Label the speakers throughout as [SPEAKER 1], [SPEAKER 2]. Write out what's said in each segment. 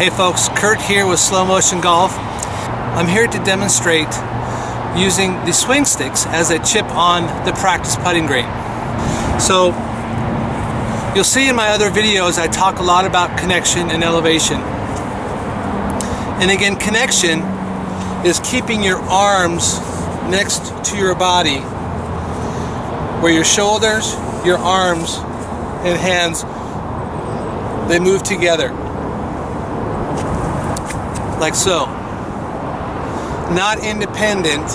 [SPEAKER 1] Hey folks, Kurt here with Slow Motion Golf. I'm here to demonstrate using the swing sticks as a chip on the practice putting green. So you'll see in my other videos I talk a lot about connection and elevation. And again, connection is keeping your arms next to your body where your shoulders, your arms, and hands they move together like so not independent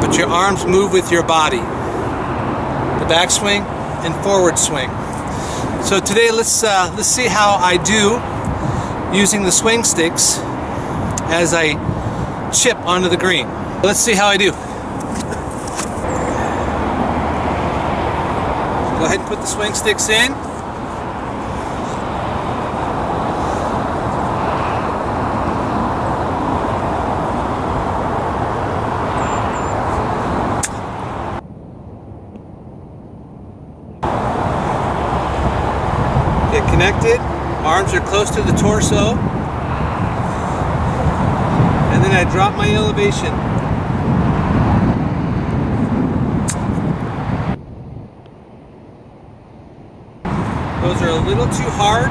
[SPEAKER 1] but your arms move with your body. The backswing and forward swing. So today let's uh, let's see how I do using the swing sticks as I chip onto the green. Let's see how I do. Go ahead and put the swing sticks in Get connected. Arms are close to the torso. And then I drop my elevation. Those are a little too hard.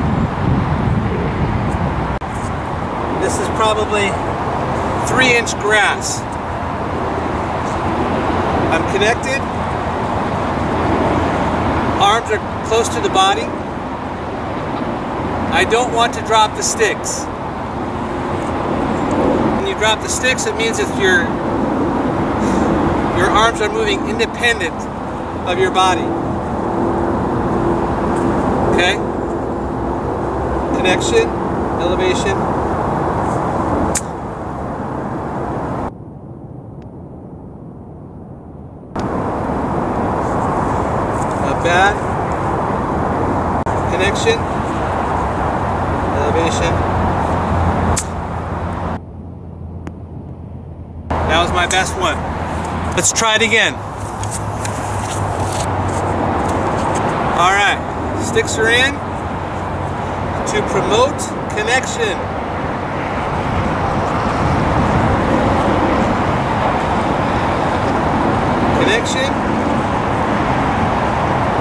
[SPEAKER 1] This is probably three inch grass. I'm connected. Arms are close to the body. I don't want to drop the sticks. When you drop the sticks, it means that your your arms are moving independent of your body. Okay? Connection, elevation. Bad. Connection elevation. That was my best one. Let's try it again. All right, sticks are in to promote connection. Connection,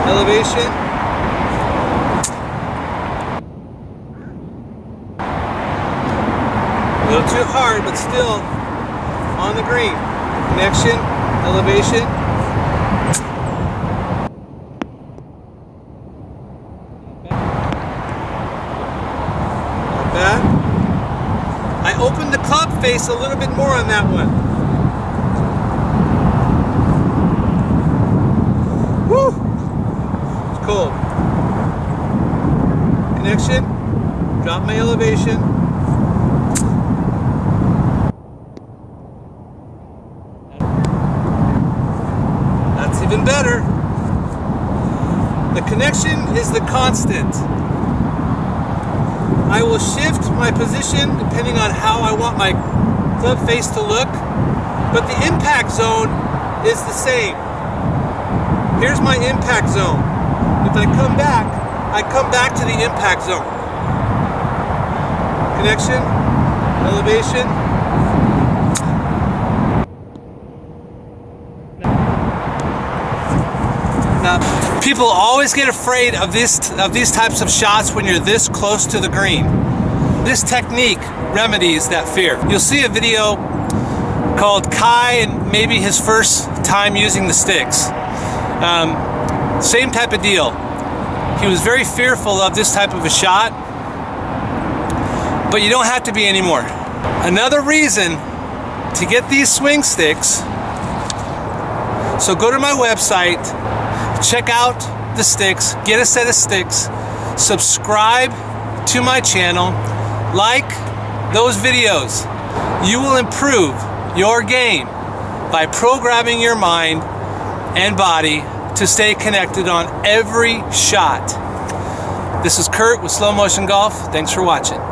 [SPEAKER 1] elevation, little too hard, but still on the green. Connection, elevation. I opened the club face a little bit more on that one. Woo! It's cold. Connection, drop my elevation. The connection is the constant. I will shift my position depending on how I want my club face to look, but the impact zone is the same. Here's my impact zone. If I come back, I come back to the impact zone. Connection, elevation, Now, people always get afraid of this of these types of shots when you're this close to the green. This technique remedies that fear. You'll see a video called Kai and maybe his first time using the sticks. Um, same type of deal. He was very fearful of this type of a shot, but you don't have to be anymore. Another reason to get these swing sticks, so go to my website, check out the sticks, get a set of sticks, subscribe to my channel, like those videos. You will improve your game by programming your mind and body to stay connected on every shot. This is Kurt with Slow Motion Golf. Thanks for watching.